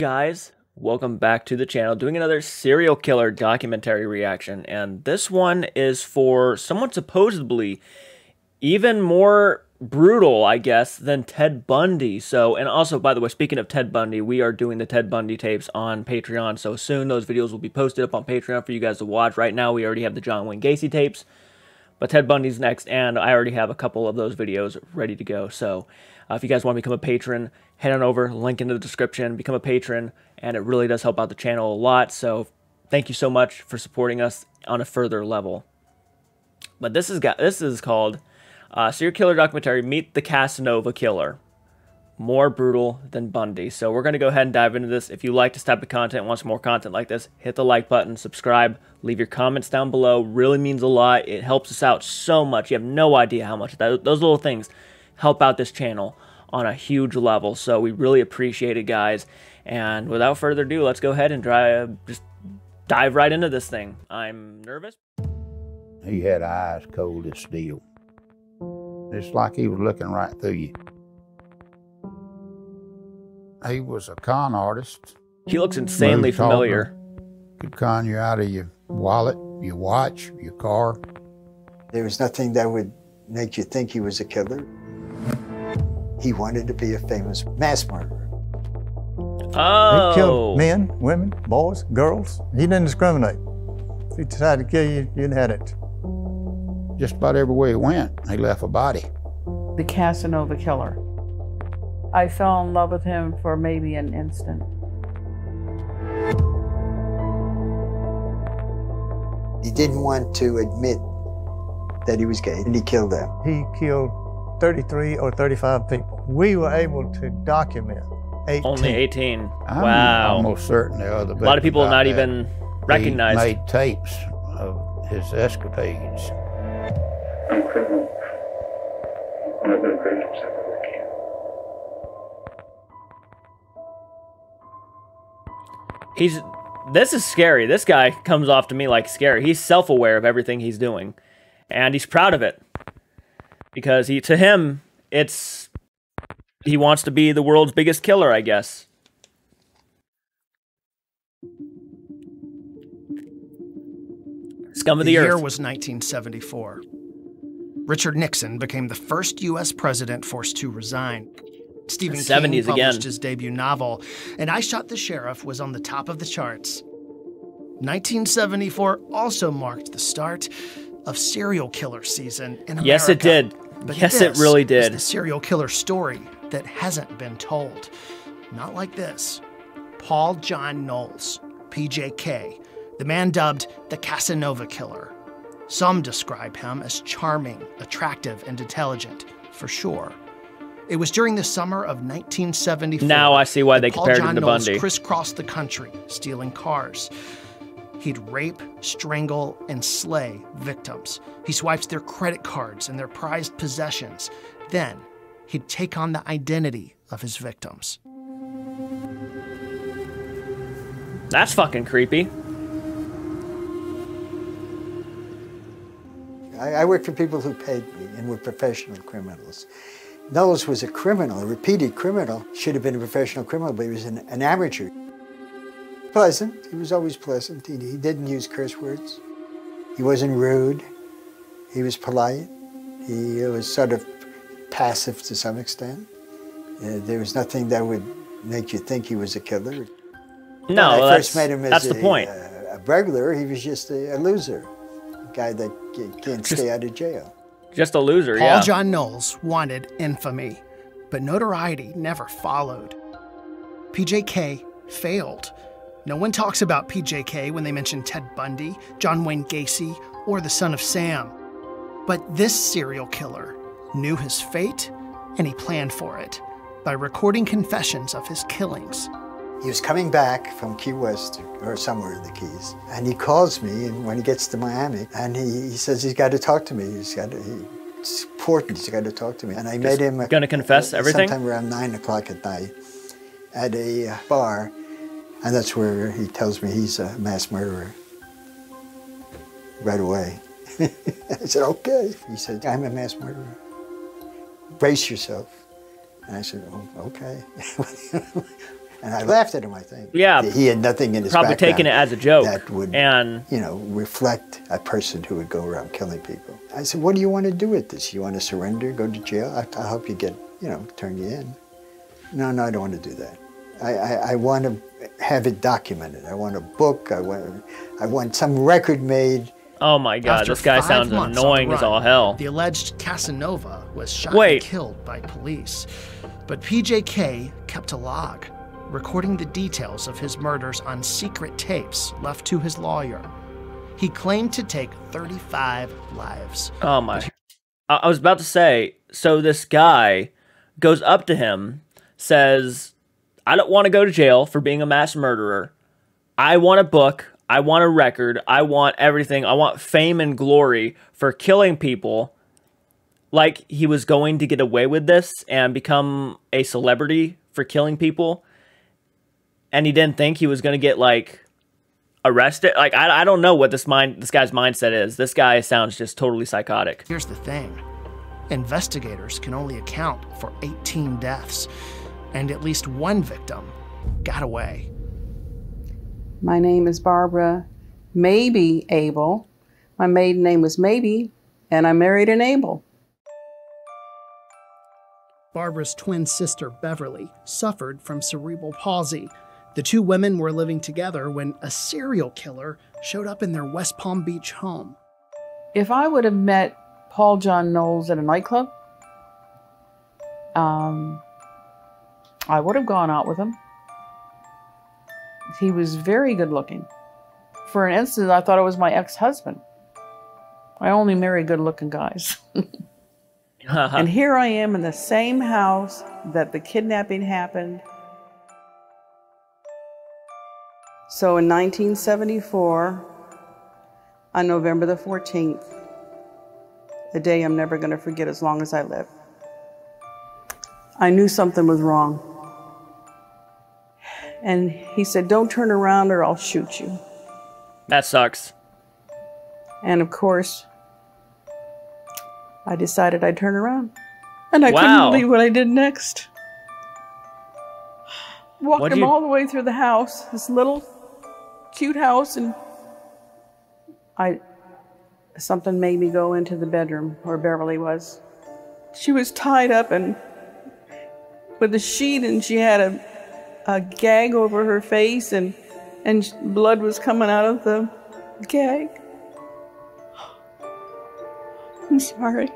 guys? Welcome back to the channel, doing another serial killer documentary reaction. And this one is for someone supposedly even more brutal, I guess, than Ted Bundy. So, and also, by the way, speaking of Ted Bundy, we are doing the Ted Bundy tapes on Patreon. So soon those videos will be posted up on Patreon for you guys to watch. Right now, we already have the John Wayne Gacy tapes, but Ted Bundy's next, and I already have a couple of those videos ready to go. So, uh, if you guys want to become a patron, head on over, link in the description, become a patron, and it really does help out the channel a lot. So, thank you so much for supporting us on a further level. But this is got this is called uh, serial killer documentary, Meet the Casanova Killer. More brutal than Bundy. So we're going to go ahead and dive into this. If you like this type of content, want some more content like this, hit the like button, subscribe, leave your comments down below. Really means a lot. It helps us out so much. You have no idea how much. That, those little things help out this channel on a huge level. So we really appreciate it, guys. And without further ado, let's go ahead and try, uh, just dive right into this thing. I'm nervous. He had eyes cold as steel. It's like he was looking right through you. He was a con artist. He looks insanely familiar. Could con you out of your wallet, your watch, your car. There was nothing that would make you think he was a killer. He wanted to be a famous mass murderer. Oh. He killed men, women, boys, girls. He didn't discriminate. If he decided to kill you, you'd had it. Just about everywhere he went, he left a body. The Casanova Killer. I fell in love with him for maybe an instant. He didn't want to admit that he was gay, and he killed them. He killed 33 or 35 people. We were able to document 18. Only 18. I'm wow. almost certain there are other A lot of people out not there. even recognized. He made tapes of his escapades. I'm criminal. I've been a criminal since I was a kid. He's this is scary. This guy comes off to me like scary. He's self-aware of everything he's doing, and he's proud of it because he to him it's he wants to be the world's biggest killer, I guess. Scum of the, the year was 1974. Richard Nixon became the first U.S. president forced to resign. Stephen King published again. his debut novel, and I Shot the Sheriff was on the top of the charts. 1974 also marked the start of serial killer season in America. Yes, it did. But yes, it really did. the serial killer story that hasn't been told. Not like this. Paul John Knowles, PJK, the man dubbed the Casanova Killer. Some describe him as charming, attractive, and intelligent, for sure. It was during the summer of 1974. Now I see why they Paul compared him John to Knowles Bundy. crisscrossed the country, stealing cars. He'd rape, strangle, and slay victims. He swipes their credit cards and their prized possessions. Then, he'd take on the identity of his victims. That's fucking creepy. I, I worked for people who paid me and were professional criminals. Knowles was a criminal, a repeated criminal. Should have been a professional criminal, but he was an, an amateur. Pleasant. He was always pleasant. He, he didn't use curse words. He wasn't rude. He was polite. He was sort of passive to some extent. Uh, there was nothing that would make you think he was a killer. No, when I that's, first met him as that's a, the point. uh, a burglar, he was just a, a loser, a guy that can't stay out of jail. Just a loser, Paul yeah. John Knowles wanted infamy, but notoriety never followed. PJK failed. No one talks about PJK when they mention Ted Bundy, John Wayne Gacy, or the son of Sam. But this serial killer knew his fate and he planned for it by recording confessions of his killings. He was coming back from Key West or somewhere in the Keys, and he calls me and when he gets to Miami, and he, he says he's got to talk to me. He's got to, he, it's important. He's got to talk to me. And I met him. gonna confess everything? Sometime around nine o'clock at night, at a uh, bar, and that's where he tells me he's a mass murderer. Right away. I said, okay. He said, I'm a mass murderer. Brace yourself. And I said, oh, okay. And I laughed at him, I think. Yeah. He had nothing in his Probably taking it as a joke. That would, and you know, reflect a person who would go around killing people. I said, what do you want to do with this? You want to surrender, go to jail? I, I'll help you get, you know, turn you in. No, no, I don't want to do that. I, I, I want to have it documented. I want a book. I want, I want some record made. Oh my god, After this guy sounds months on the annoying as all hell. The alleged Casanova was shot Wait. and killed by police. But PJK kept a log, recording the details of his murders on secret tapes left to his lawyer. He claimed to take 35 lives. Oh my. I I was about to say, so this guy goes up to him, says, I don't want to go to jail for being a mass murderer. I want a book. I want a record. I want everything. I want fame and glory for killing people. Like he was going to get away with this and become a celebrity for killing people. And he didn't think he was going to get like arrested. Like I, I don't know what this mind this guy's mindset is. This guy sounds just totally psychotic. Here's the thing investigators can only account for 18 deaths, and at least one victim got away. My name is Barbara Mabee Abel. My maiden name was Mabee, and I married an Abel. Barbara's twin sister, Beverly, suffered from cerebral palsy. The two women were living together when a serial killer showed up in their West Palm Beach home. If I would have met Paul John Knowles at a nightclub, um, I would have gone out with him. He was very good looking. For an instant, I thought it was my ex husband. I only marry good looking guys. and here I am in the same house that the kidnapping happened. So in 1974, on November the 14th, the day I'm never going to forget as long as I live, I knew something was wrong. And he said, Don't turn around or I'll shoot you. That sucks. And of course, I decided I'd turn around. And I Wow. couldn't believe what I did next. Walked What'd him you- all the way through the house, this little cute house, and I something made me go into the bedroom where Beverly was. She was tied up and with a sheet and she had a a gag over her face and and blood was coming out of the gag. I'm sorry.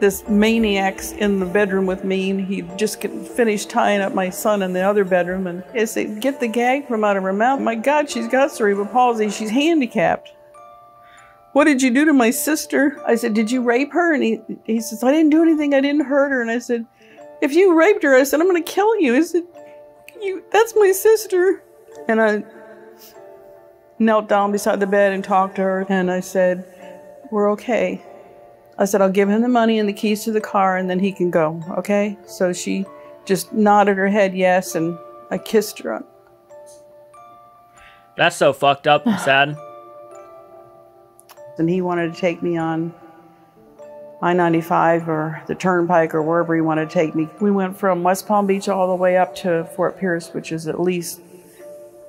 This maniac's in the bedroom with me, and he just finished tying up my son in the other bedroom. And I said, Get the gag from out of her mouth. My God, she's got cerebral palsy. She's handicapped. What did you do to my sister? I said, Did you rape her? And he, he says, I didn't do anything. I didn't hurt her. And I said, If you raped her, I said, I'm going to kill you. I said, you, That's my sister. And I knelt down beside the bed and talked to her. And I said, We're okay. I said, I'll give him the money and the keys to the car and then he can go, okay? So she just nodded her head yes and I kissed her. on- That's so fucked up and sad. And he wanted to take me on I 95 or the Turnpike or wherever he wanted to take me. We went from West Palm Beach all the way up to Fort Pierce, which is at least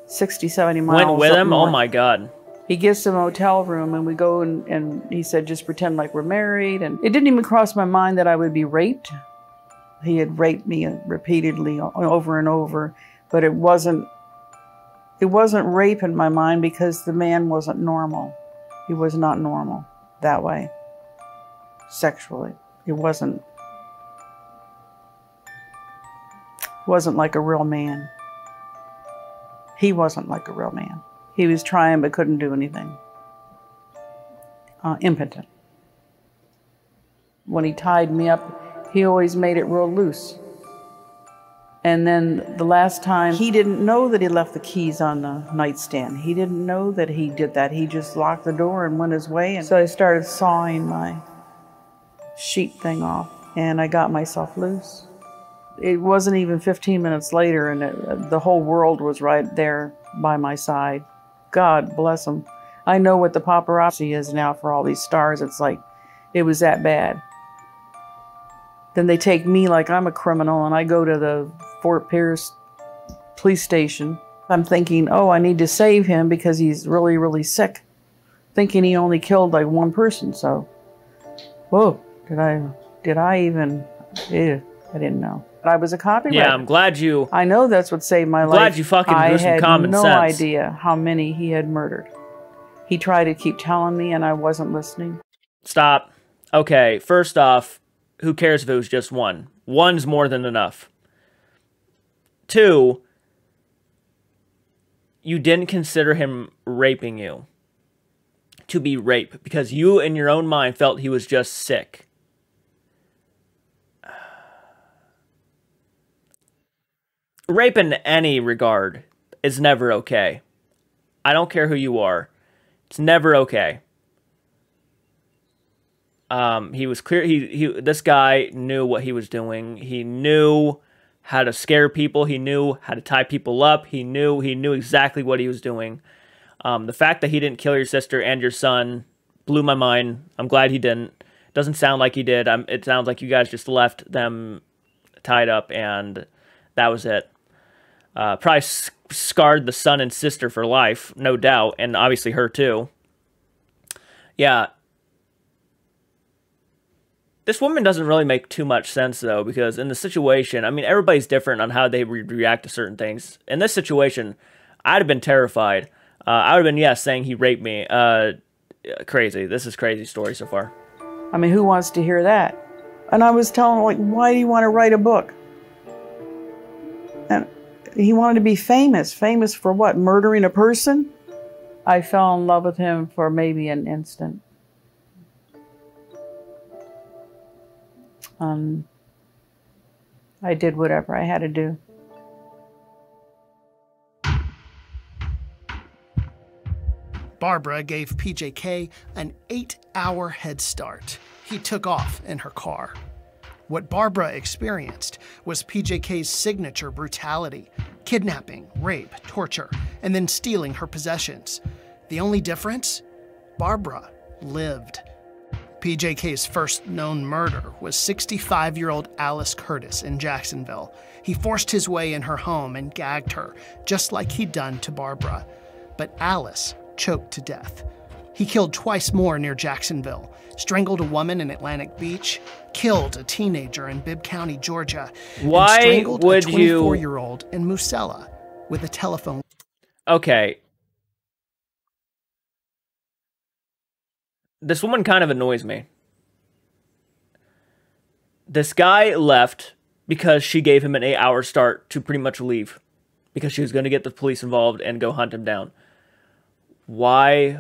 60, 70 miles. Went with him? Oh my god. He gets a motel room and we go and, and he said, just pretend like we're married. And it didn't even cross my mind that I would be raped. He had raped me repeatedly over and over, but it wasn't, it wasn't rape in my mind because the man wasn't normal. He was not normal that way, sexually. It wasn't, wasn't like a real man. He wasn't like a real man. He was trying but couldn't do anything. Uh, impotent. When he tied me up, he always made it real loose. And then the last time, he didn't know that he left the keys on the nightstand. He didn't know that he did that. He just locked the door and went his way. And so I started sawing my sheet thing off, and I got myself loose. It wasn't even 15 minutes later, and it, the whole world was right there by my side. God bless them. I know what the paparazzi is now for all these stars. It's like, it was that bad. Then they take me like I'm a criminal and I go to the Fort Pierce police station. I'm thinking, oh, I need to save him because he's really, really sick. Thinking he only killed like one person. So, whoa, did I, did I even, ew, I didn't know. I was a copywriter. Yeah, I'm glad you. I know that's what saved my life. Glad you fucking I had common no sense. idea how many he had murdered. He tried to keep telling me, and I wasn't listening. Stop. Okay, first off, who cares if it was just one? One's more than enough. Two, you didn't consider him raping you to be rape because you, in your own mind, felt he was just sick. Rape in any regard is never okay. I don't care who you are. It's never okay. Um, he was clear. He, he this guy knew what he was doing. He knew how to scare people. He knew how to tie people up. He knew he knew exactly what he was doing. Um, the fact that he didn't kill your sister and your son blew my mind. I'm glad he didn't. Doesn't sound like he did. Um, it sounds like you guys just left them tied up and that was it. Uh, probably scarred the son and sister for life, no doubt, and obviously her too. Yeah, this woman doesn't really make too much sense though because in the situation i mean everybody's different on how they re- react to certain things in this situation i'd have been terrified uh, i would have been yes saying he raped me uh, crazy this is crazy story so far I mean, who wants to hear that? And I was telling him, like, why do you want to write a book? And he wanted to be famous. Famous for what? Murdering a person? I fell in love with him for maybe an instant. Um, I did whatever I had to do. Barbara gave PJK an eight hour head start. He took off in her car. What Barbara experienced was PJK's signature brutality kidnapping, rape, torture, and then stealing her possessions. The only difference? Barbara lived. PJK's first known murder was 65 year old Alice Curtis in Jacksonville. He forced his way in her home and gagged her, just like he'd done to Barbara. But Alice choked to death. He killed twice more near Jacksonville, strangled a woman in Atlantic Beach, killed a teenager in Bibb County, Georgia, Why and strangled would a 24 year old in Musella with a telephone. Okay. This woman kind of annoys me. This guy left because she gave him an eight hour start to pretty much leave because she was going to get the police involved and go hunt him down. Why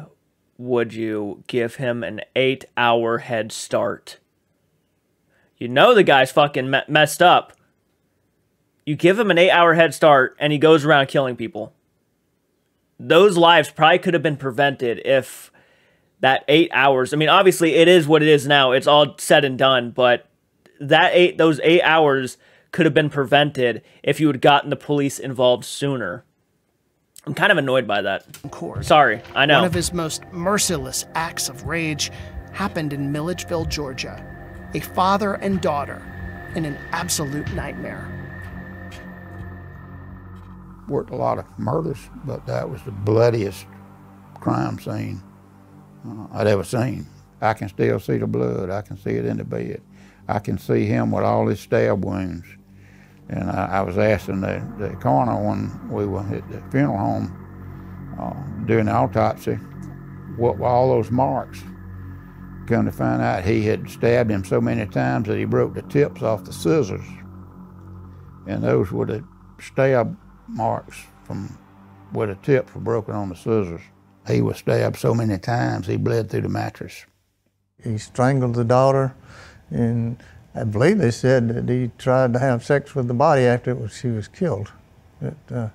would you give him an eight hour head start you know the guy's fucking me- messed up you give him an eight hour head start and he goes around killing people those lives probably could have been prevented if that eight hours. I mean, obviously it is what it is now. It's all said and done, but that eight those eight hours could have been prevented if you had gotten the police involved sooner. I'm kind of annoyed by that. cord. Sorry, I know. One of his most merciless acts of rage happened in Milledgeville, Georgia. A father and daughter in an absolute nightmare. Worked a lot of murders, but that was the bloodiest crime scene uh, I'd ever seen. I can still see the blood. I can see it in the bed. I can see him with all his stab wounds. And I, I was asking the, the coroner when we were at the funeral home uh, doing the autopsy, what were all those marks? Come to find out he had stabbed him so many times that he broke the tips off the scissors. And those were the stab marks from where the tips were broken on the scissors. He was stabbed so many times he bled through the mattress. He strangled the daughter, and I believe they said that he tried to have sex with the body after it was, she was killed. It, uh,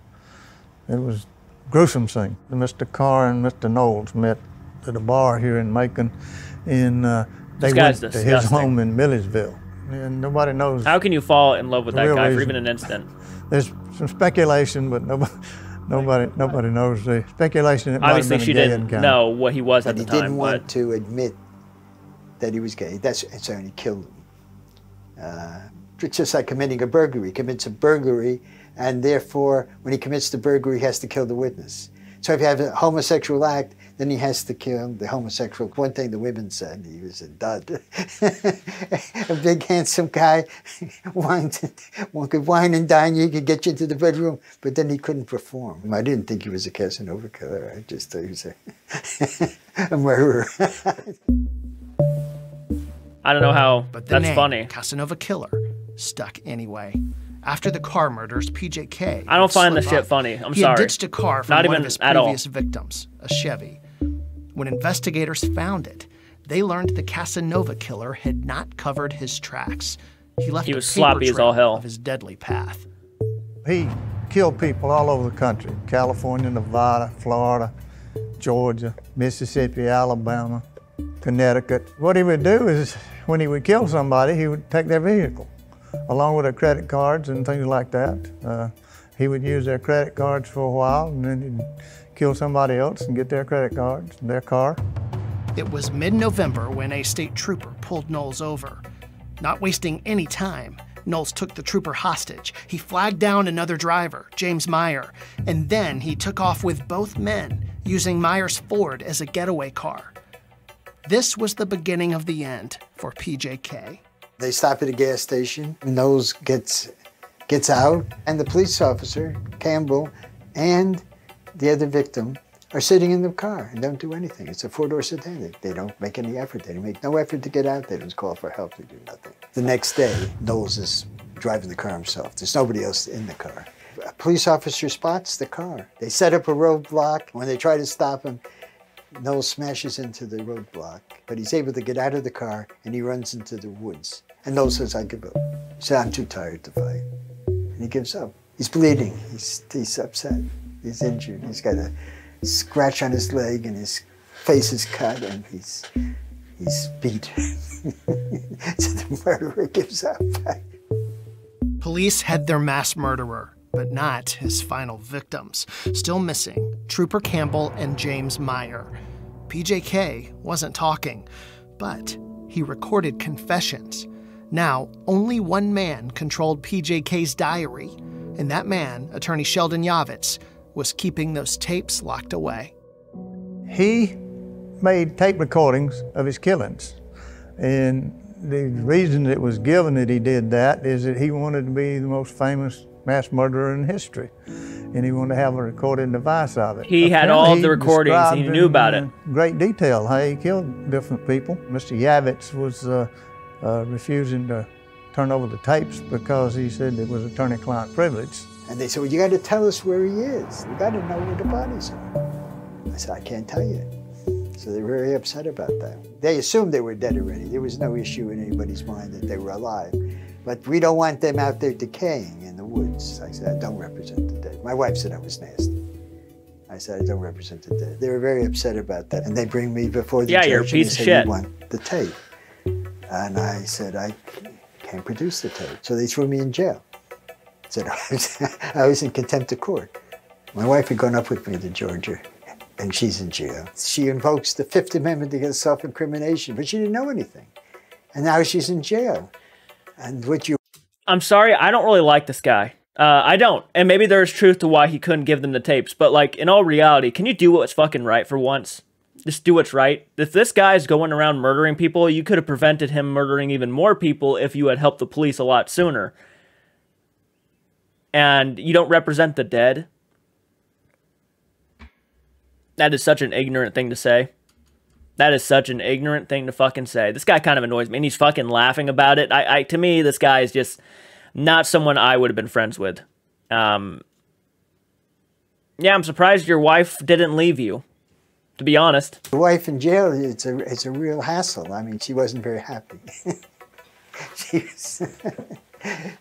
it was a gruesome thing. Mr. Carr and Mr. Knowles met at a bar here in Macon, and uh, they This went guy's to his home in Milledgeville. And nobody knows. How can you fall in love with that real guy for even an instant? There's some speculation, but nobody, nobody, nobody knows the speculation. It Obviously, she didn't encounter. know what he was at But the he time. didn't But want to admit that he was gay. That's and so he killed him. Uh, it's just like committing a burglary. He commits a burglary, and therefore, when he commits the burglary, he has to kill the witness. So if you have a homosexual act, then he has to kill the homosexual. One thing the women said, he was a dud. a big, handsome guy, one could wine and dine you, could get you into the bedroom, but then he couldn't perform. I didn't think he was a Casanova killer. I just thought he was a, a murderer. I don't know how But the that's name, funny. Casanova Killer, stuck anyway. After the car murders, PJK. I don't find this slip shit funny. I'm he sorry. He ditched a car from Not one even of his at all. previous victims, a Chevy. When investigators found it, they learned the Casanova killer had not covered his tracks. He left He a was paper sloppy as trail all hell. of his deadly path. He killed people all over the country California, Nevada, Florida, Georgia, Mississippi, Alabama, Connecticut. What he would do is when he would kill somebody, he would take their vehicle along with their credit cards and things like that. Uh, he would use their credit cards for a while and then he'd kill somebody else and get their credit cards their car. It was mid November when a state trooper pulled Knowles over. Not wasting any time, Knowles took the trooper hostage. He flagged down another driver, James Meyer, and then he took off with both men, using Meyer's Ford as a getaway car. This was the beginning of the end for PJK. They stop at a gas station. Knowles gets gets out, and the police officer Campbell and the other victim are sitting in the car and don't do anything. It's a four-door sedan. They, they don't make any effort. They make no effort to get out. They don't call for help. They do nothing. The next day, Knowles is driving the car himself. There's nobody else in the car. A police officer spots the car. They set up a roadblock. When they try to stop him, Knowles smashes into the roadblock, but he's able to get out of the car and he runs into the woods. And Knowles says, I give up. He said, I'm too tired to fight. And he gives up. He's bleeding. He's, he's upset. He's injured. He's got a scratch on his leg and his face is cut and he's, he's beat. so the murderer gives up. Police had their mass murderer, but not his final victims. Still missing Trooper Campbell and James Meyer. PJK wasn't talking, but he recorded confessions. Now, only one man controlled PJK's diary, and that man, attorney Sheldon Yavitz, was keeping those tapes locked away. He made tape recordings of his killings. And the reason it was given that he did that is that he wanted to be the most famous mass murderer in history. And he wanted to have a recorded device of it. He had all the recordings. He described knew in, about uh, it. Great detail how he killed different people. Mr. Yavitz was uh, uh, refusing to turn over the tapes because he said it was attorney-client privilege. And they said, well, you got to tell us where he is. You got to know where the bodies are. I said, I can't tell you. So they were very upset about that. They assumed they were dead already. There was no issue in anybody's mind that they were alive. But we don't want them out there decaying in the woods. I said, I don't represent the dead. My wife said I was nasty. I said, I don't represent the dead. They were very upset about that. And they bring me before the Yeah, judge you're a and piece they of said. "We want the tape. And I said, I can't produce the tape. So they threw me in jail. Said I was, I was in contempt of court. My wife had gone up with me to Georgia, and she's in jail. She invokes the Fifth Amendment against self-incrimination, but she didn't know anything. And now she's in jail. And what you I'm sorry, I don't really like this guy. Uh, I don't. And maybe there's truth to why he couldn't give them the tapes. But, like, in all reality, can you do what's fucking right for once? Just do what's right. If this guy's going around murdering people, you could have prevented him murdering even more people if you had helped the police a lot sooner. And you don't represent the dead. That is such an ignorant thing to say. That is such an ignorant thing to fucking say. This guy kind of annoys me, and he's fucking laughing about it. I, I to me, this guy is just not someone I would have been friends with. Um, yeah, I'm surprised your wife didn't leave you. To be honest, The wife in jail, it's a, it's a real hassle. I mean, she wasn't very happy. she, was,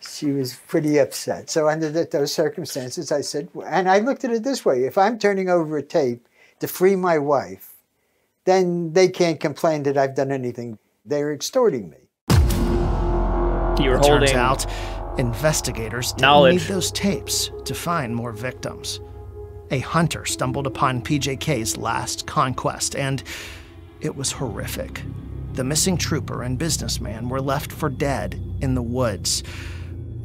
she was pretty upset. So under th those circumstances, I said, and I looked at it this way, if I'm turning over a tape to free my wife, then they can't complain that I've done anything. They're extorting me. you were It turns out, investigators didn't knowledge. need those tapes to find more victims. A hunter stumbled upon PJK's last conquest, and it was horrific. The missing trooper and businessman were left for dead in the woods.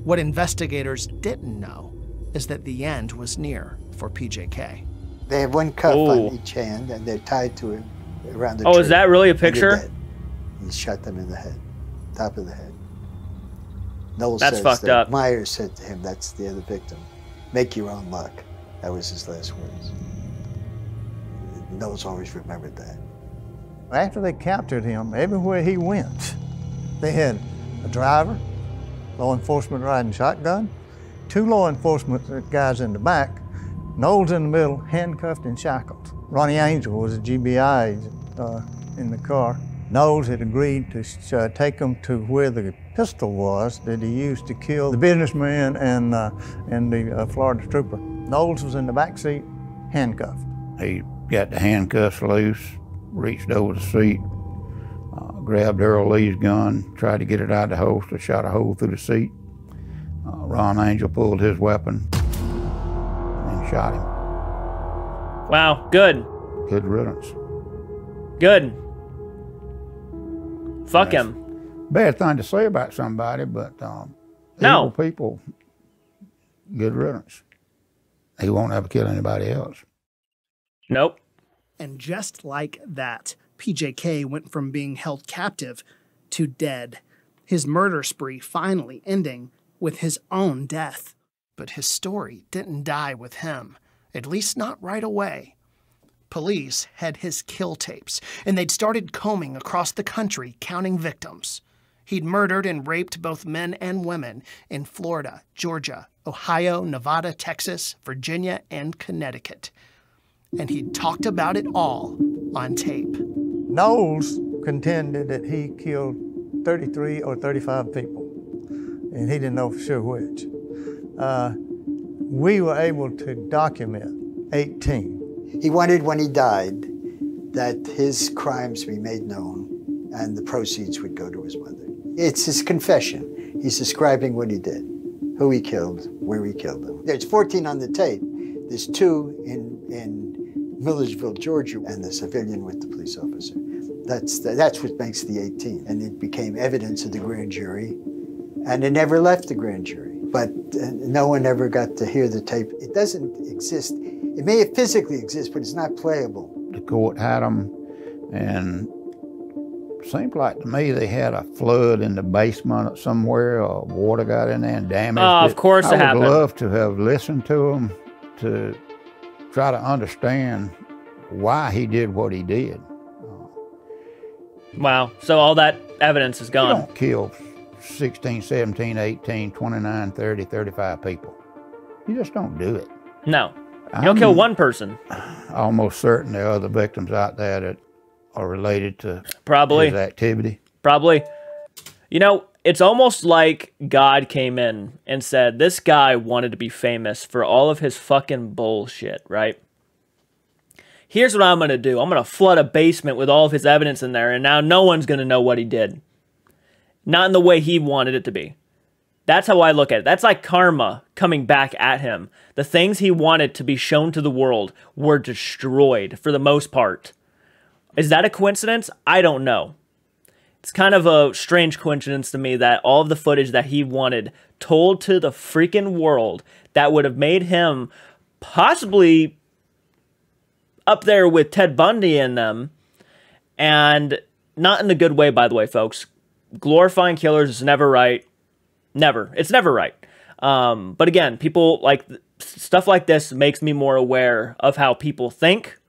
What investigators didn't know is that the end was near for PJK. They have one cuff Ooh. on each hand, and they're tied to it around the Oh, tree. is that really a picture? He shot them in the head, top of the head. Knowles That's says fucked that up. Myers said to him, "That's the other victim. Make your own luck." That was his last words. Knowles always remembered that. After they captured him, everywhere he went, they had a driver, law enforcement riding shotgun, two law enforcement guys in the back, Knowles in the middle, handcuffed and shackled. Ronnie Angel was a GBI uh, in the car. Knowles had agreed to uh, take him to where the pistol was that he used to kill the businessman and, uh, and the uh, Florida trooper. Knowles was in the back seat, handcuffed. He got the handcuffs loose, reached over the seat, uh, grabbed Earl Lee's gun, tried to get it out of the holster, shot a hole through the seat. Uh, Ron Angel pulled his weapon and shot him. Wow, good. Good riddance. Good. Fuck Yes. him. Bad thing to say about somebody, but um, No. evil people, good riddance. He won't ever kill anybody else. Nope. And just like that, PJK went from being held captive to dead, his murder spree finally ending with his own death. But his story didn't die with him, at least not right away. Police had his kill tapes, and they'd started combing across the country counting victims. He'd murdered and raped both men and women in Florida, Georgia, Ohio, Nevada, Texas, Virginia, and Connecticut and he'd talked about it all on tape. Knowles contended that he killed 33 or 35 people, and he didn't know for sure which. Uh, we were able to document 18. He wanted, when he died, that his crimes be made known and the proceeds would go to his mother. It's his confession. He's describing what he did, who he killed, where he killed them. There's 14 on the tape. There's two in, in Milledgeville, Georgia, and the civilian with the police officer. That's, the, that's what makes the 18. And it became evidence of the grand jury, and it never left the grand jury. But uh, no one ever got to hear the tape. It doesn't exist. It may physically exist, but it's not playable. The court had them, and seemed like to me they had a flood in the basement somewhere, or water got in there and damaged Oh, it. of course I it would happened. love to have listened to him to try to understand why he did what he did. Wow. So all that evidence is You gone. don't kill 16, 17, 18, 29, 30, 35 people. You just don't do it. No. You'll kill I'm one person. Almost certain there are other victims out there that are related to Probably. his activity. Probably. You know, it's almost like God came in and said, This guy wanted to be famous for all of his fucking bullshit, right? Here's what I'm going to do I'm going to flood a basement with all of his evidence in there, and now no one's going to know what he did. Not in the way he wanted it to be. That's how I look at it. That's like karma coming back at him. The things he wanted to be shown to the world were destroyed for the most part. Is that a coincidence? I don't know. It's kind of a strange coincidence to me that all of the footage that he wanted told to the freaking world that would have made him possibly up there with Ted Bundy in them, and not in a good way, by the way, folks. Glorifying killers is never right. Never. It's never right. Um, but again, people like stuff like this makes me more aware of how people think,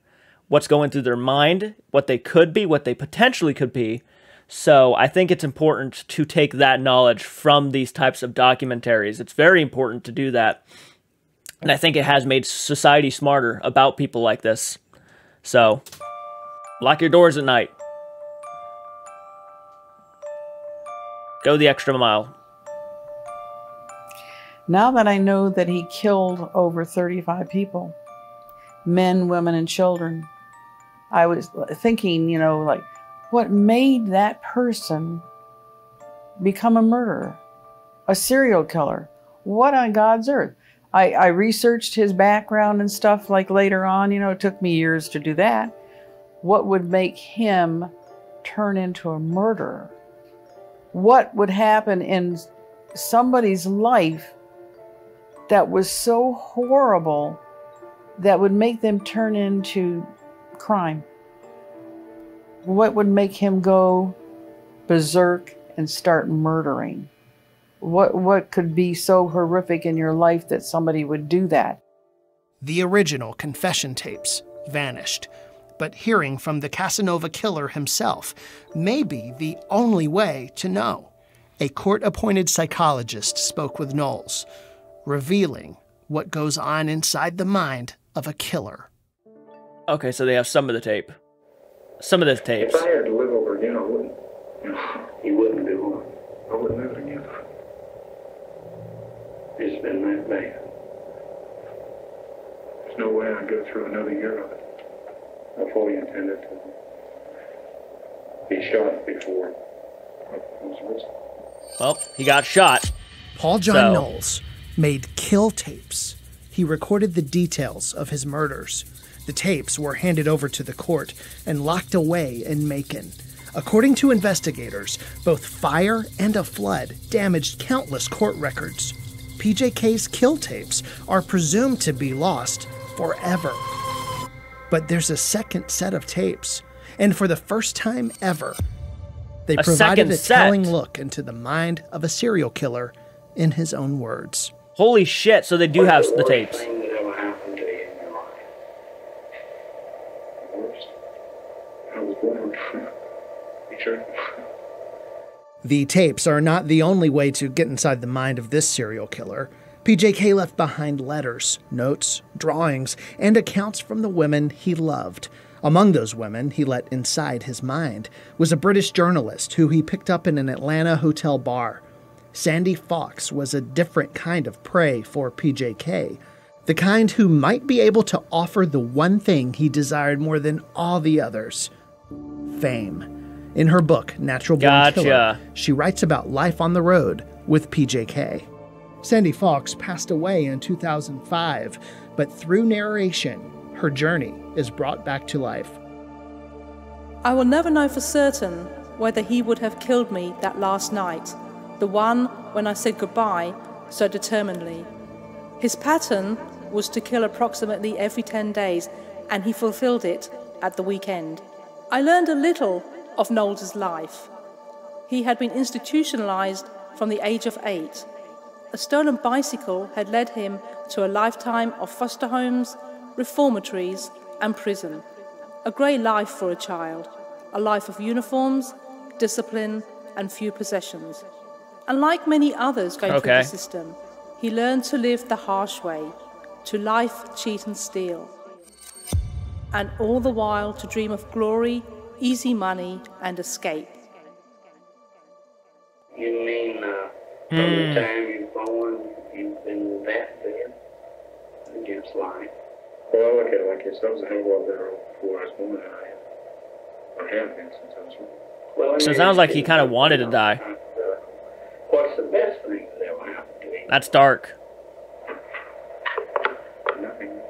what's going through their mind, what they could be, what they potentially could be. So I think it's important to take that knowledge from these types of documentaries. It's very important to do that. And I think it has made society smarter about people like this. So lock your doors at night. Go the extra mile. Now that I know that he killed over 35 people, men, women, and children, I was thinking, you know, like, what made that person become a murderer, a serial killer? What on God's earth? I, I researched his background and stuff like later on, you know, it took me years to do that. What would make him turn into a murderer? What would happen in somebody's life that was so horrible that would make them turn into crime? What would make him go berserk and start murdering? What what could be so horrific in your life that somebody would do that? The original confession tapes vanished, but hearing from the Casanova killer himself may be the only way to know. A court appointed psychologist spoke with Knowles, revealing what goes on inside the mind of a killer. Okay, so they have some of the tape. Some of the tapes. If I had to live over again, I wouldn't. You, know, you wouldn't do it. I wouldn't do it again. It's been that bad. There's no way I'd go through another year of it. I fully intended to be shot before I was arrested. Well, he got shot. Paul John So- Knowles made kill tapes. He recorded the details of his murders. The tapes were handed over to the court and locked away in Macon. According to investigators, both fire and a flood damaged countless court records. PJK's kill tapes are presumed to be lost forever. But there's a second set of tapes, and for the first time ever, they A provided a set. telling look into the mind of a serial killer in his own words. Holy shit! So they do have the tapes. thing that ever happened to you in your life. Worst. I was born. you sure? The tapes are not the only way to get inside the mind of this serial killer. PJK left behind letters, notes, drawings, and accounts from the women he loved. Among those women he let inside his mind was a British journalist who he picked up in an Atlanta hotel bar. Sandy Fawkes was a different kind of prey for PJK, the kind who might be able to offer the one thing he desired more than all the others fame. In her book, Natural Born Gotcha. Killer, she writes about life on the road with PJK. Sandy Fawkes passed away in 2005, but through narration, her journey is brought back to life. I will never know for certain whether he would have killed me that last night, the one when I said goodbye so determinedly. His pattern was to kill approximately every 10 days, and he fulfilled it at the weekend. I learned a little of Knowles' life. He had been institutionalized from the age of eight. A stolen bicycle had led him to a lifetime of foster homes, reformatories, and prison. A grey life for a child, a life of uniforms, discipline, and few possessions. And like many others going through the system, he learned to live the harsh way, to life, cheat, and steal. And all the while to dream of glory, easy money, and escape. You mean, uh, from the time you're born, you've been that bad against life? Well, I look at it like this. I was a hell of a lot better off before I was born than I am. I have been since I was born. Well, So it sounds like he kinda wanted to die. What's the best thing that ever happened to you? That's dark. Nothing.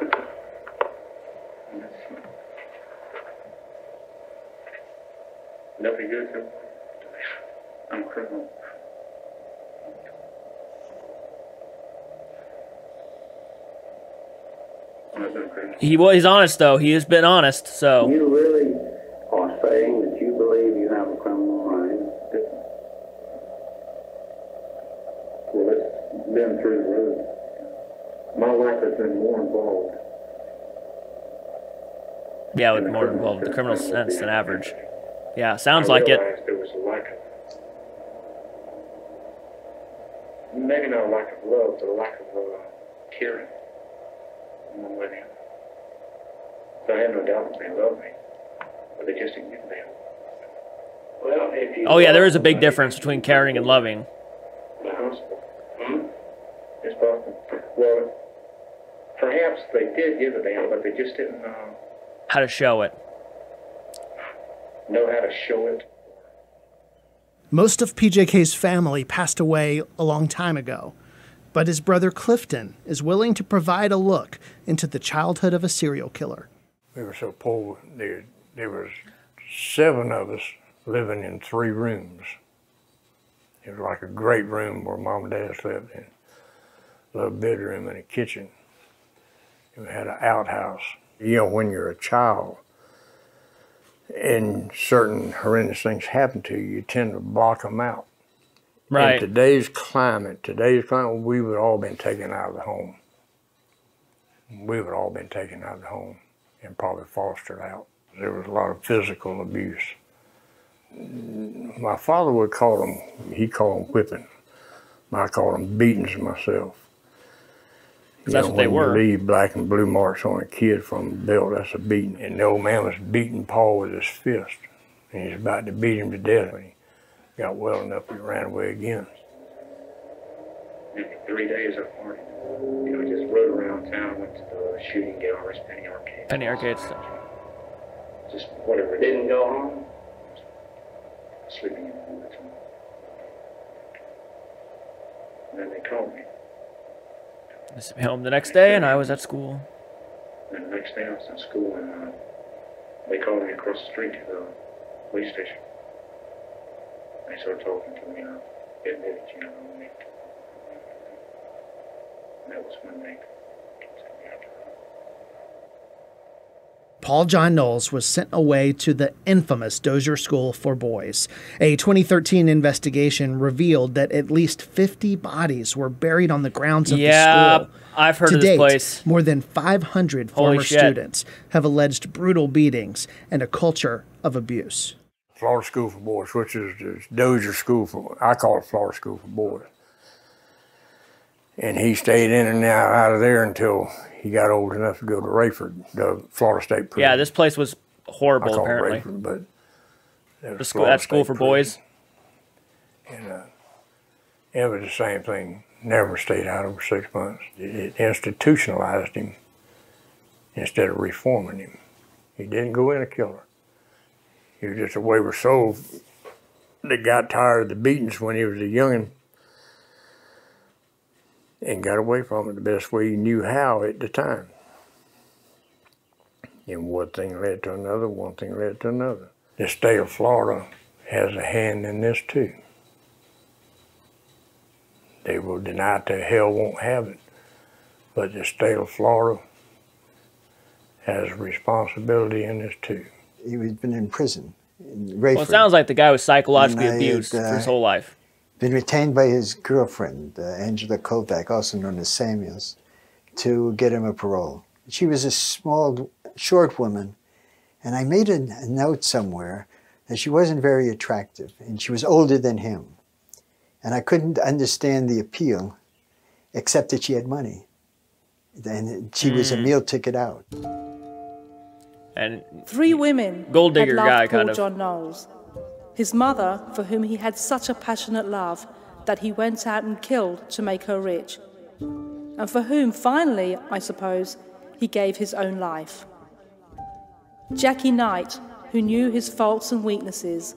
Nothing good. I'm a criminal. I've been a criminal. He well, he's honest though. He has been honest. So You really are saying that you believe you have a criminal mind? Well, it's been through the roof. My life has been more involved. yeah, with more involved the criminal sense than average. Yeah, sounds like it. There was a lack of, maybe not a lack of love, but a lack of uh, caring. Among women. So I have no doubt that they love me, but they just didn't get me. Well, if you Oh yeah, there is a big difference between caring and loving. The hospital. Hmm? It's possible. Well, perhaps they did give it a damn, but they just didn't uh, How to show it. know how to show it. Most of PJK's family passed away a long time ago, but his brother Clifton is willing to provide a look into the childhood of a serial killer. We were so poor, there, there was seven of us living in three rooms. It was like a great room where mom and dad slept in. Little bedroom and a kitchen. We had an outhouse. You know, when you're a child and certain horrendous things happen to you, you tend to block them out. Right. In today's climate, today's climate, we would all been taken out of the home. We would all been taken out of the home and probably fostered out. There was a lot of physical abuse. My father would call them, he called them whipping. I called them beatings myself. You That's know, what they were. You leave black and blue marks on a kid from the belt, that's a beating. And the old man was beating Paul with his fist. And he's about to beat him to death got well enough he ran away again. And for three days I partied. You know, just rode around town, went to the shooting galleries, penny arcade. Penny arcade stuff. Just whatever. Didn't go home. Sleeping in the room. And then they called me. They sent me home the next day, and I was at school. And the next day I was in school, and uh, they called me across the street to the police station. They started talking to me, and I admitted, you know, and and that was when they sent me out to Paul John Knowles was sent away to the infamous Dozier School for Boys. A 2013 investigation revealed that at least 50 bodies were buried on the grounds of Yeah, the school. I've heard to of this date, place. More than 500 Holy former shit. students have alleged brutal beatings and a culture of abuse. Florida School for Boys, which is the Dozier School for, I call it Florida School for Boys. And he stayed in and out, out of there until he got old enough to go to Raiford, the Florida State Prison. Yeah, this place was I horrible, call apparently. it Raiford, but it The was school, that school for Prison. boys. And uh, it was the same thing. Never stayed out over six months. It, it institutionalized him instead of reforming him. He didn't go in a killer. He was just a wayward soul that got tired of the beatings when he was a youngin' and got away from it the best way he knew how at the time. And one thing led to another, one thing led to another. The state of Florida has a hand in this too. They will deny to hell won't have it. But the state of Florida has a responsibility in this too. He had been in prison in Well, it sounds like the guy was psychologically And abused had, for his uh, whole life. been retained by his girlfriend, uh, Angela Covic, also known as Samuels, to get him a parole. She was a small, short woman, and I made a, a note somewhere that she wasn't very attractive, and she was older than him. And I couldn't understand the appeal, except that she had money. And she was a Mm. meal ticket out. And Three women Gold had digger loved guy, kind of. John Knowles. His mother, for whom he had such a passionate love that he went out and killed to make her rich. And for whom, finally, I suppose, he gave his own life. Jackie Knight, who knew his faults and weaknesses,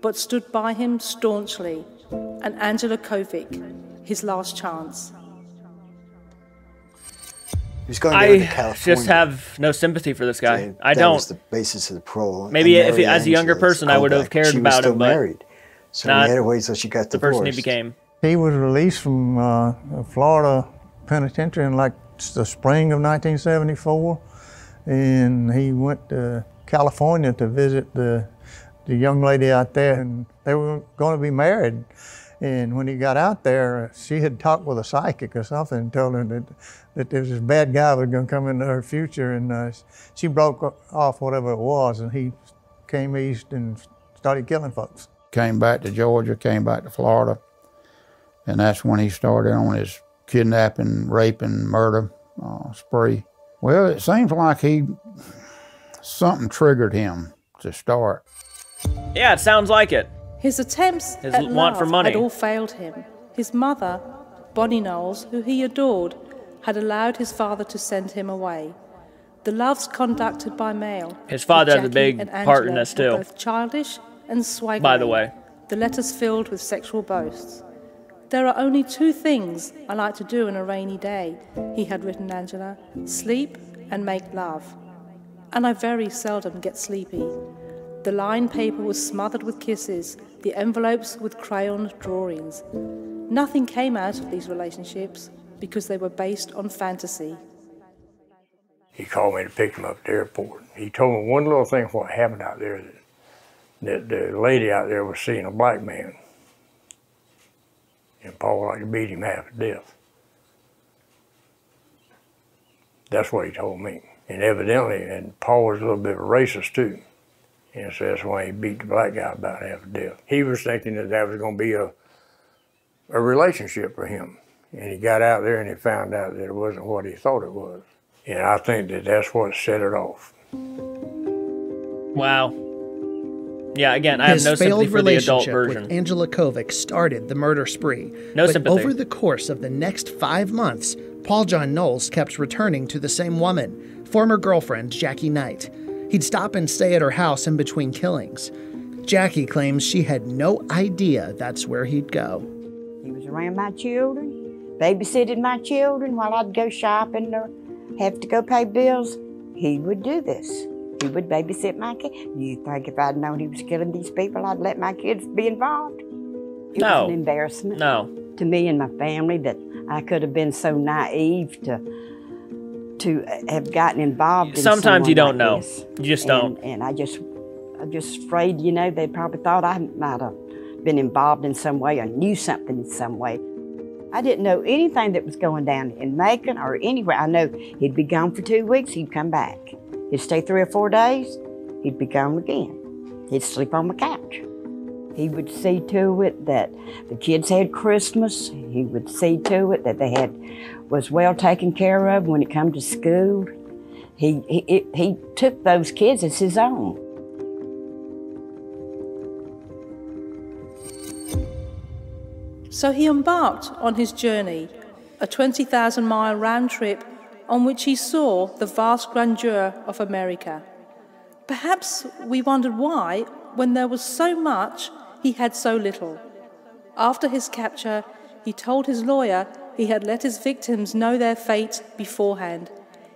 but stood by him staunchly. And Angela Covic, his last chance. He was going to I go to California. just have no sympathy for this guy. So I that don't. was the basis of the parole. Maybe if he- as a younger person, I would have cared she about was still him, but married. So not we had to wait till she got the divorced. person he became. He was released from uh, Florida Penitentiary in like the spring of 1974, and he went to California to visit the the young lady out there, and they were going to be married. And when he got out there, she had talked with a psychic or something and told her that, that there was this bad guy that was going to come into her future. And uh, she broke off whatever it was, and he came east and started killing folks. Came back to Georgia, came back to Florida, and that's when he started on his kidnapping, raping, murder uh, spree. Well, it seems like he something triggered him to start. Yeah, it sounds like it. His attempts His at want love for money. had all failed him. His mother, Bonnie Knowles, who he adored, had allowed his father to send him away. The loves conducted by mail. His father had a big part in this, too. Both childish and swaggering. By the way. the letters filled with sexual boasts. There are only two things I like to do on a rainy day, he had written Angela sleep and make love. And I very seldom get sleepy. The line paper was smothered with kisses, the envelopes with crayon drawings. Nothing came out of these relationships because they were based on fantasy. He called me to pick him up at the airport. He told me one little thing what happened out there that, that the lady out there was seeing a black man. And Paul like to beat him half to death. That's what he told me. And evidently, and Paul was a little bit of a racist too. And so that's why he beat the black guy about half to death. He was thinking that that was going to be a, a relationship for him. And he got out there and he found out that it wasn't what he thought it was. And I think that that's what set it off. Wow. Yeah, again, I His have no sympathy failed for the adult relationship version. with Angela Covic started the murder spree. No but sympathy. over the course of the next five months, Paul John Knowles kept returning to the same woman, former girlfriend Jackie Knight. He'd stop and stay at her house in between killings. Jackie claims she had no idea that's where he'd go. He was around my children, babysitted my children while I'd go shopping or have to go pay bills. He would do this. He would babysit my kids. You think if I'd known he was killing these people, I'd let my kids be involved? It No. was an embarrassment No. to me and my family that I could have been so naive to to have gotten involved. In Sometimes you don't like know. this. You just And- don't. And I just, I'm just afraid, you know, they probably thought I might have been involved in some way or knew something in some way. I didn't know anything that was going down in Macon or anywhere. I know he'd be gone for two weeks, he'd come back. He'd stay three or four days, he'd be gone again. He'd sleep on my couch. He would see to it that the kids had Christmas. He would see to it that they had was well taken care of when it come to school. He he, he took those kids as his own. So he embarked on his journey, a 20,000 mile round trip on which he saw the vast grandeur of America. Perhaps we wondered why, when there was so much, he had so little. After his capture, he told his lawyer he had let his victims know their fate beforehand.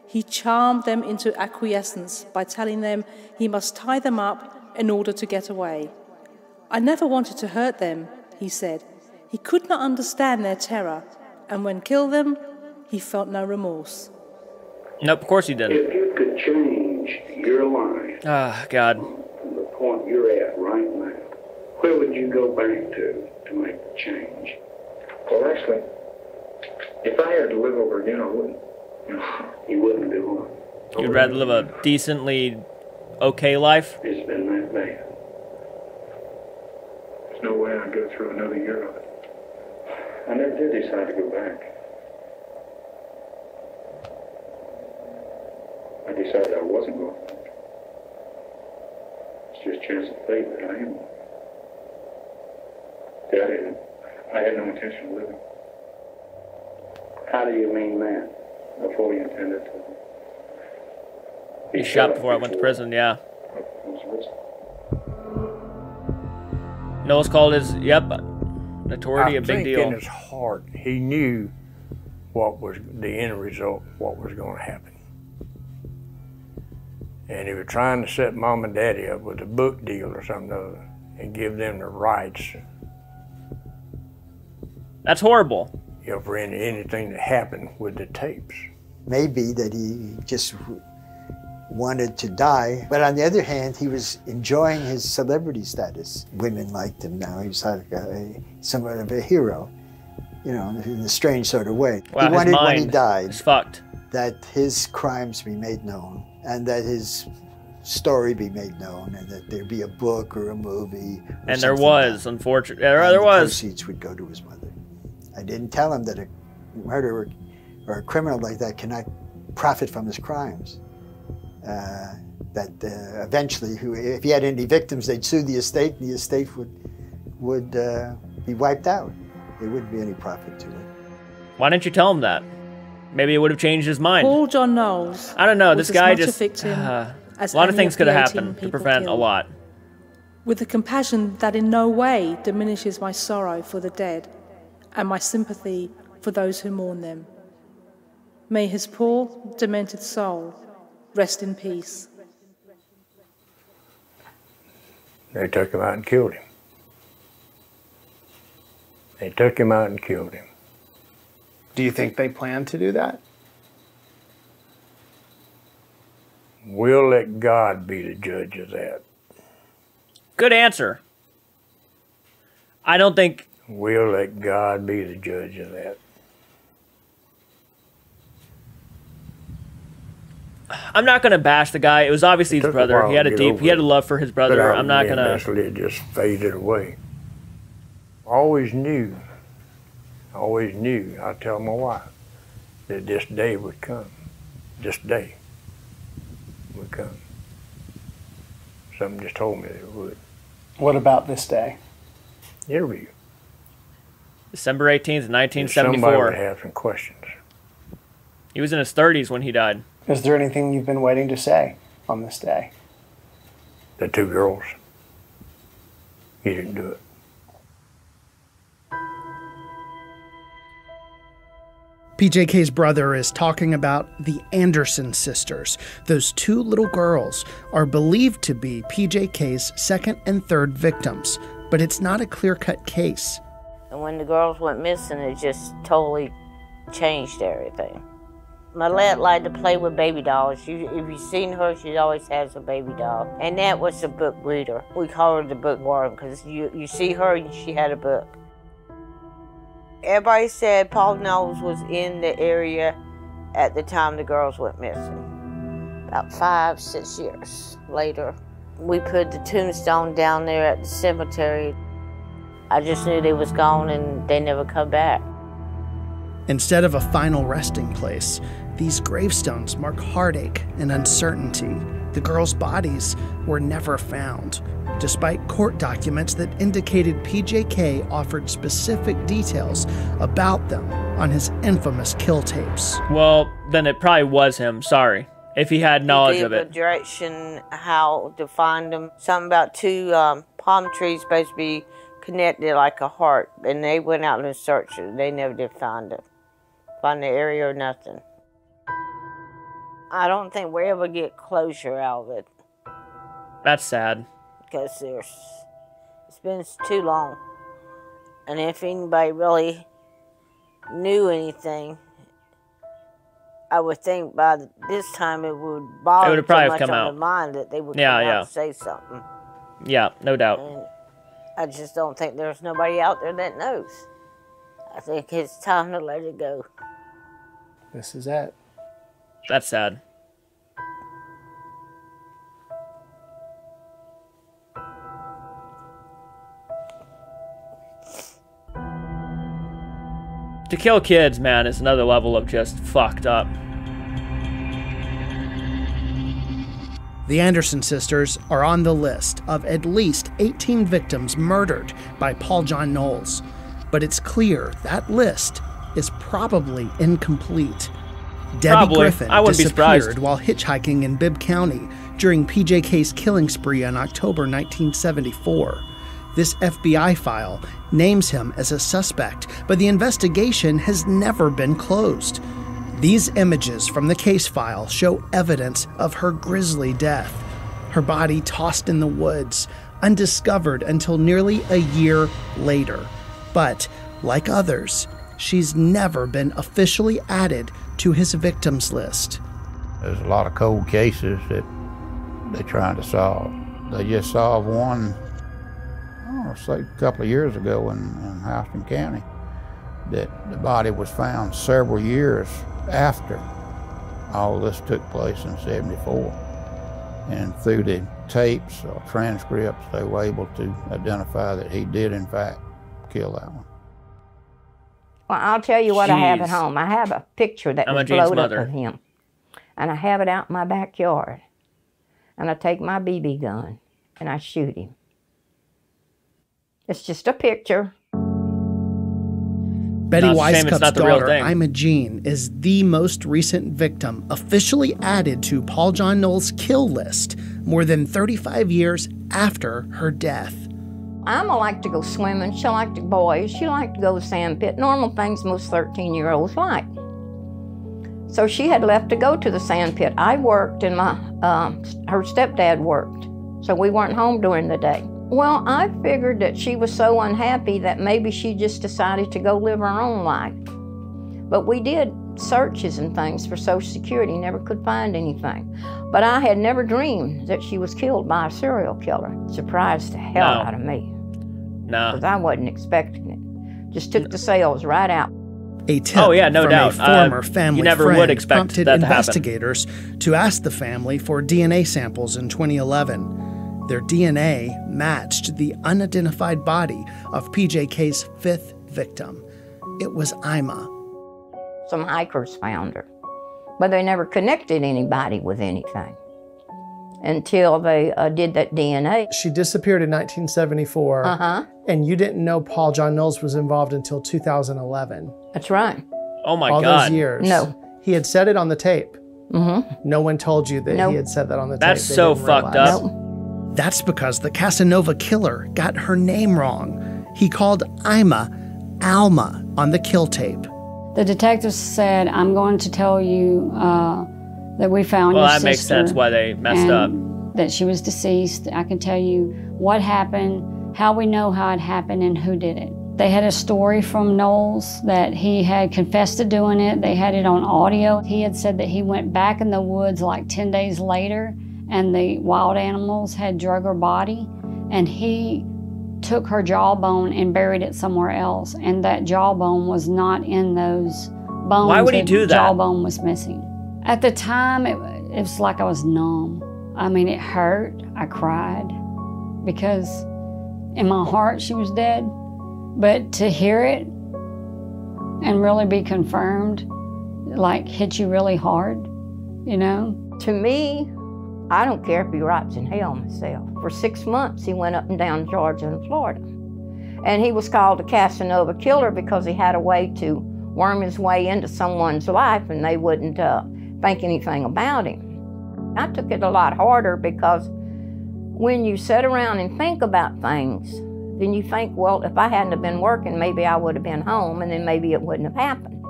He charmed them into acquiescence by telling them he must tie them up in order to get away. I never wanted to hurt them, he said. He could not understand their terror, and when killed them, he felt no remorse. Nope, of course he didn't. If you could change your life Ah, God. from the point you're at right now, where would you go back to to make the change? Well, actually, if I had to live over again, I wouldn't. You wouldn't do what? You'd rather live a decently okay life? It's been that bad. There's no way I'd go through another year of it. I never did decide to go back. I decided I wasn't going back. It's just chance of fate that I am. See, I had no intention of living. How do you mean that? I fully intended to. He shot before I went to prison, yeah. I was arrested. Knowles called his, yep, notoriety I a big think deal. in his heart, he knew what was the end result, what was going to happen. And he was trying to set mom and daddy up with a book deal or something or other and give them the rights, That's horrible. You know, for any, anything that happened with the tapes. Maybe that he just wanted to die. But on the other hand, he was enjoying his celebrity status. Women liked him now. He was like a, somewhat of a hero, you know, in a strange sort of way. Wow, he wanted when he died fucked. that his crimes be made known and that his story be made known and that there be a book or a movie. or And there something was, unfortunately, uh, there, and there the was. proceeds would go to his mother. I didn't tell him that a murderer or a criminal like that cannot profit from his crimes. Uh, that uh, eventually, who, if he had any victims, they'd sue the estate, and the estate would would uh, be wiped out. There wouldn't be any profit to it. Why didn't you tell him that? Maybe it would have changed his mind. Paul John Knowles. I don't know. This guy just. a victim uh, as a lot of any things could have happened to people prevent a lot. With a compassion that in no way diminishes my sorrow for the dead and my sympathy for those who mourn them. May his poor, demented soul rest in peace. They took him out and killed him. They took him out and killed him. Do you think they plan to do that? We'll let God be the judge of that. Good answer. I don't think We'll let God be the judge of that. I'm not gonna bash the guy. It was obviously his brother. He had a deep. He had a love for his brother. I- I'm not gonna. Eventually, it just faded away. Always knew. Always knew. I tell my wife that this day would come. This day would come. Something just told me that it would. What about this day? Interview. December 18th, 1974. Somebody 1974. would have some questions. He was in his 30s when he died. Is there anything you've been waiting to say on this day? The two girls. He didn't do it. PJK's brother is talking about the Anderson sisters. Those two little girls are believed to be PJK's second and third victims, but it's not a clear cut case. And when the girls went missing, it just totally changed everything. Mylette liked to play with baby dolls. She, if you've seen her, she always has a baby doll. And that was the book reader. We call her the bookworm because you, you see her and she had a book. Everybody said Paul Knowles was in the area at the time the girls went missing. About five, six years later, we put the tombstone down there at the cemetery. I just knew they was gone and they never come back. Instead of a final resting place, these gravestones mark heartache and uncertainty. The girls' bodies were never found, despite court documents that indicated PJK offered specific details about them on his infamous kill tapes. Well, then it probably was him. Sorry. If he had knowledge He of gave it. a direction how to find them. Something about two um, palm trees supposed to be connected like a heart, and they went out and searched it. They never did find it, find the area or nothing. I don't think we ever get closure out of it That's sad. because there's it's been too long. And if anybody really knew anything, I would think by this time it would bother it would've so probably much come on out. the mind that they would Yeah, come yeah. and say something. Yeah, no doubt. And I just don't think there's nobody out there that knows. I think it's time to let it go. This is it. That's sad. To kill kids, man, is another level of just fucked up. The Anderson sisters are on the list of at least 18 victims murdered by Paul John Knowles, but it's clear that list is probably incomplete. Debbie Probably. Griffin disappeared surprised. while hitchhiking in Bibb County during PJK's killing spree in October 1974. This FBI file names him as a suspect, but the investigation has never been closed. These images from the case file show evidence of her grisly death. Her body tossed in the woods, undiscovered until nearly a year later. But, like others, she's never been officially added to his victims list. There's a lot of cold cases that they're trying to solve. They just solved one, I don't know, say a couple of years ago in, in Houston County, that the body was found several years after all this took place in 74. And through the tapes or transcripts, they were able to identify that he did, in fact, kill that one. Well, I'll tell you what I have at home. I have a picture that Emma was Jean's up mother. of him. And I have it out in my backyard. And I take my BB gun and I shoot him. It's just a picture. Betty No, it's a shame it's Weisskopf's not the real daughter, thing. Ima Jean, is the most recent victim officially added to Paul John Knowles' kill list more than 35 years after her death. Ima like to go swimming. She liked to boys. She liked to go to the sand pit. Normal things most 13 year olds like. So she had left to go to the sand pit. I worked and my um, her stepdad worked. So we weren't home during the day. Well, I figured that she was so unhappy that maybe she just decided to go live her own life. But we did searches and things for Social Security, never could find anything. But I had never dreamed that she was killed by a serial killer. Surprised the hell No. out of me. No. Because I wasn't expecting it. Just took the sales right out. A tip Oh, yeah, no from doubt. a Uh, former family you never friend would expect prompted that to happen. investigators to ask the family for DNA samples in 2011. Their DNA matched the unidentified body of PJK's fifth victim. It was Ima. Some hikers found her. But they never connected anybody with anything until they uh, did that DNA. She disappeared in 1974, Uh-huh. and you didn't know Paul John Knowles was involved until 2011. That's right. Oh my All God. those years. No. He had said it on the tape. Mm-hmm. No one told you that Nope. he had said that on the That's tape. They so fucked realize. up. That's because the Casanova killer got her name wrong. He called Ima Alma on the kill tape. The detectives said, I'm going to tell you uh, that we found Well, your that makes sister sense why they messed and up. That she was deceased. I can tell you what happened, how we know how it happened, and who did it. They had a story from Knowles that he had confessed to doing it. They had it on audio. He had said that he went back in the woods like 10 days later and the wild animals had drug her body and he took her jawbone and buried it somewhere else. And that jawbone was not in those bones. Why would he do that? Jawbone was missing. At the time, it, it was like I was numb. I mean, it hurt. I cried because in my heart she was dead. But to hear it and really be confirmed, like hit you really hard, you know? To me, I don't care if he rots in hell myself. For six months, he went up and down Georgia and Florida. And he was called a Casanova killer because he had a way to worm his way into someone's life and they wouldn't uh, think anything about him. I took it a lot harder because when you sit around and think about things, then you think, well, if I hadn't have been working, maybe I would have been home and then maybe it wouldn't have happened.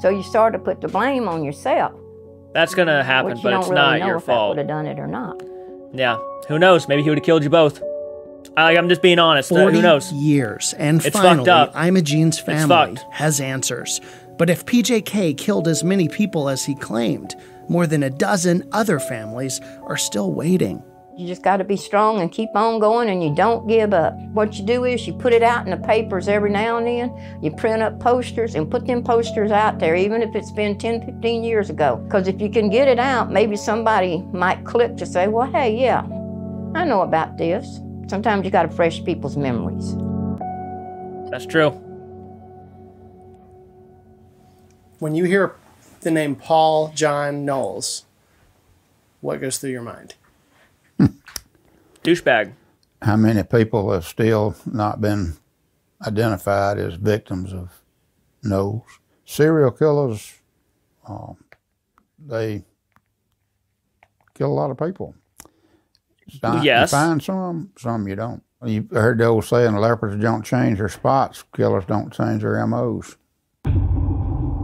So you start to put the blame on yourself. That's gonna happen, which but it's really not know your if that fault. would have done it or not. Yeah. Who knows? Maybe he would have killed you both. I, I'm just being honest. Uh, who knows? years, and It's fucked finally, up. Ima Jean's family has answers. But if PJK killed as many people as he claimed, more than a dozen other families are still waiting. You just got to be strong and keep on going and you don't give up. What you do is you put it out in the papers every now and then. You print up posters and put them posters out there, even if it's been 10, 15 years ago. Because if you can get it out, maybe somebody might click to say, well, hey, yeah, I know about this. Sometimes you got to fresh people's memories. That's true. When you hear the name Paul John Knowles, what goes through your mind? Douchebag. How many people have still not been identified as victims of Knowles? Serial killers, um, they kill a lot of people. Some- Yes. You find some, some you don't. You heard the old saying, leopards don't change their spots, killers don't change their MOs.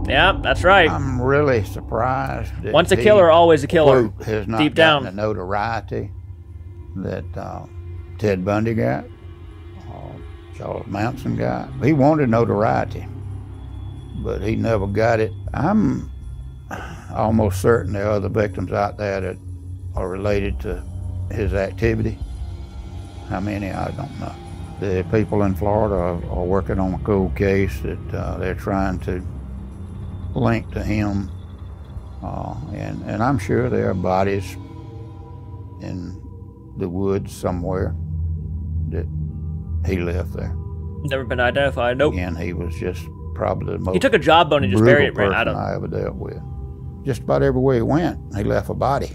Yeah, that's right. I'm really surprised. Once a killer, always a killer. has not Deep down. the notoriety that uh, Ted Bundy got, uh, Charles Manson got. He wanted notoriety, but he never got it. I'm almost certain there are other victims out there that are related to his activity. How many, I don't know. The people in Florida are, are working on a cold case that uh, they're trying to link to him. Uh, and, and I'm sure there are bodies in the woods somewhere that he left there. Never been identified. Nope. And he was just probably the most He took a jawbone and just brutal buried it right person out of. I ever dealt with. Just about everywhere he went, he left a body.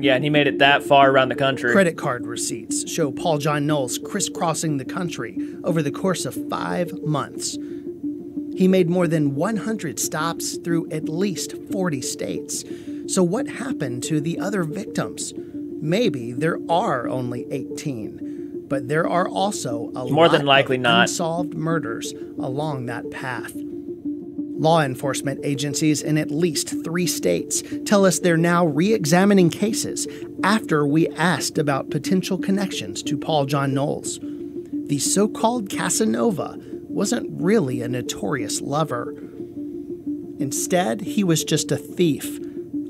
Yeah, and he made it that far around the country. Credit card receipts show Paul John Knowles crisscrossing the country over the course of five months. He made more than 100 stops through at least 40 states. So, what happened to the other victims? Maybe there are only 18, but there are also a More lot than likely of not. unsolved murders along that path. Law enforcement agencies in at least three states tell us they're now re examining cases after we asked about potential connections to Paul John Knowles. The so called Casanova wasn't really a notorious lover. Instead, he was just a thief,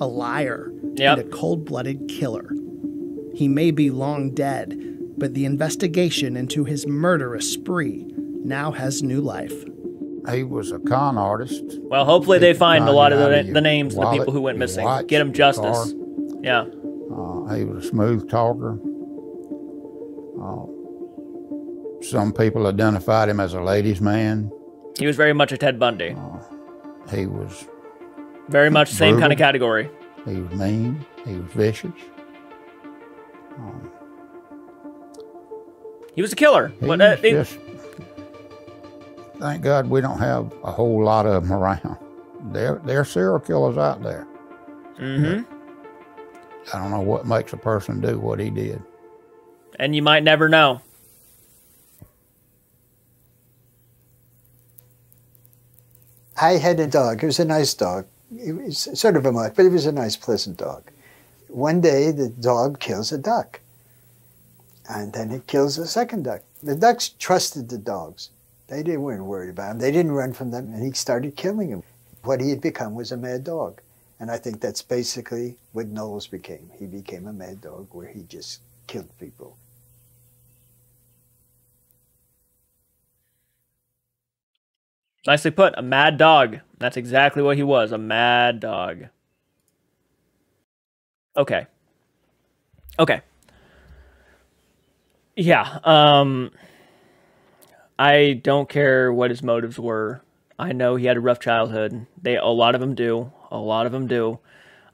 a liar, Yep. and a cold blooded killer. He may be long dead, but the investigation into his murderous spree now has new life. He was a con artist. Well, hopefully they He find a lot of the, of the your names of the people who went missing. watch, Get them justice. car. Yeah. Uh, he was a smooth talker. Uh, some people identified him as a ladies' man. He was very much a Ted Bundy. He was Very much same kind of category. he was mean. He was vicious. He was a killer. He What, uh, was they- just, thank God we don't have a whole lot of them around. There, there are serial killers out there. Mm hmm I don't know what makes a person do what he did. and you might never know. I had a dog. It was a nice dog. It was sort of a mutt, but it was a nice, pleasant dog. One day, the dog kills a duck, and then it kills a second duck. The ducks trusted the dogs. They didn't weren't worried about him. They didn't run from them, and he started killing them. What he had become was a mad dog, and I think that's basically what Knowles became. He became a mad dog, where he just killed people. Nicely put. A mad dog. That's exactly what he was. A mad dog. Okay. Okay. Yeah. Um I don't care what his motives were. I know he had a rough childhood. They a lot of them do. A lot of them do.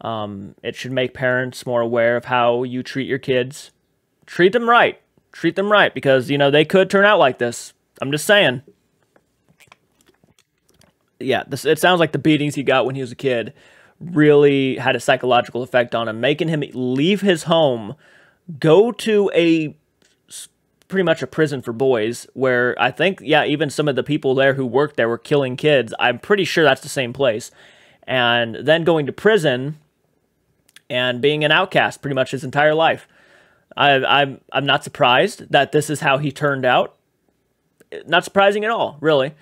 Um, it should make parents more aware of how you treat your kids. Treat them right. Treat them right because you know they could turn out like this. I'm just saying yeah, this it sounds like the beatings he got when he was a kid really had a psychological effect on him, making him leave his home, go to a pretty much a prison for boys where I think yeah, even some of the people there who worked there were killing kids. I'm pretty sure that's the same place. And then going to prison and being an outcast pretty much his entire life. I, I'm I'm not surprised that this is how he turned out. Not surprising at all, really.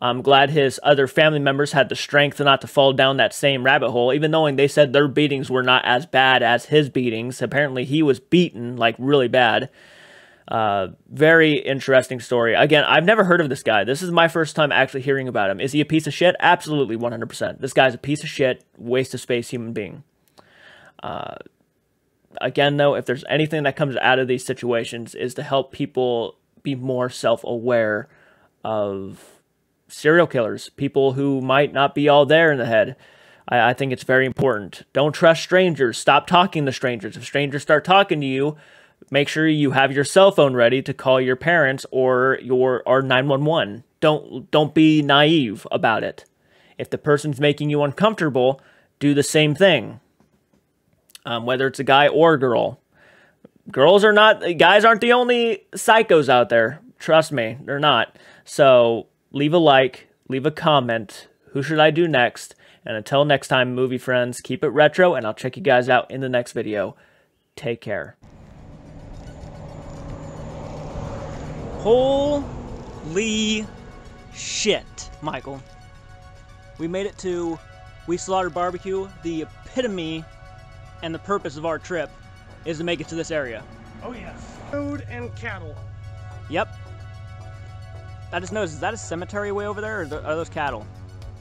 I'm glad his other family members had the strength not to fall down that same rabbit hole, even knowing they said their beatings were not as bad as his beatings. Apparently, he was beaten like really bad. Uh, very interesting story. Again, I've never heard of this guy. This is my first time actually hearing about him. Is he a piece of shit? Absolutely, 100%. This guy's a piece of shit, waste of space human being. Uh, again, though, if there's anything that comes out of these situations, is to help people be more self aware of serial killers, people who might not be all there in the head. I, I think it's very important. Don't trust strangers. Stop talking to strangers. If strangers start talking to you, make sure you have your cell phone ready to call your parents or your or 911. Don't don't be naive about it. If the person's making you uncomfortable, do the same thing. Um, whether it's a guy or a girl. Girls are not guys aren't the only psychos out there. Trust me, they're not. So leave a like, leave a comment. Who should I do next? And until next time, movie friends, keep it retro, and I'll check you guys out in the next video. Take care. Holy shit, Michael. We made it to We Slaughtered Barbecue. The epitome and the purpose of our trip is to make it to this area. Oh yes. Food and cattle. Yep. I just noticed, is that a cemetery way over there, or are those cattle?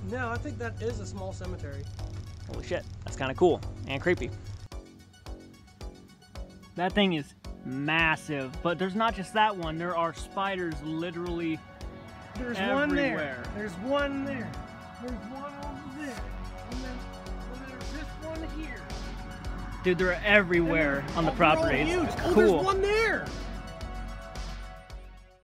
No, I think that is a small cemetery. Holy shit, that's kind of cool and creepy. That thing is massive, but there's not just that one. There are spiders literally There's one there. There's one there. There's one over there. And then, and there's this one here. Dude, they're everywhere on the Oh, property. Huge. it's Oh, cool. there's one there.